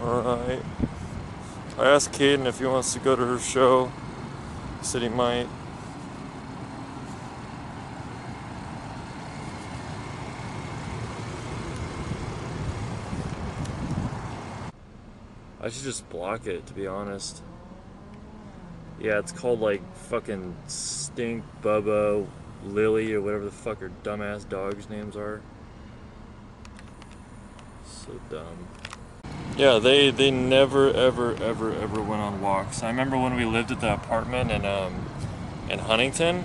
Alright. I asked Caden if he wants to go to her show. He said he might. I should just block it, to be honest. Yeah, it's called like fucking Stink, Bubba, Lily, or whatever the fuck her dumbass dogs' names are. So dumb. Yeah, they they never ever ever ever went on walks. I remember when we lived at the apartment in um in Huntington.